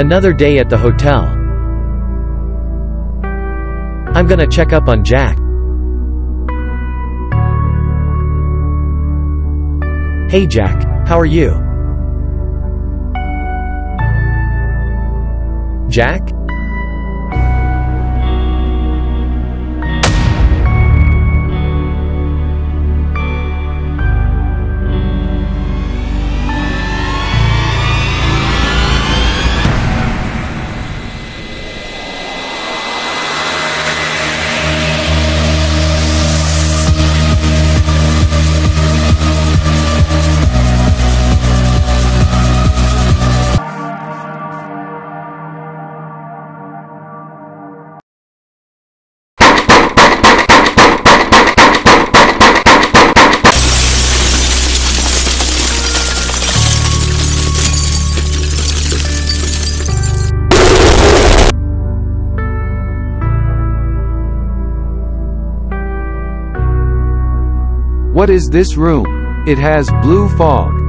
Another day at the hotel. I'm gonna check up on Jack. Hey Jack, how are you? Jack? What is this room? It has blue fog.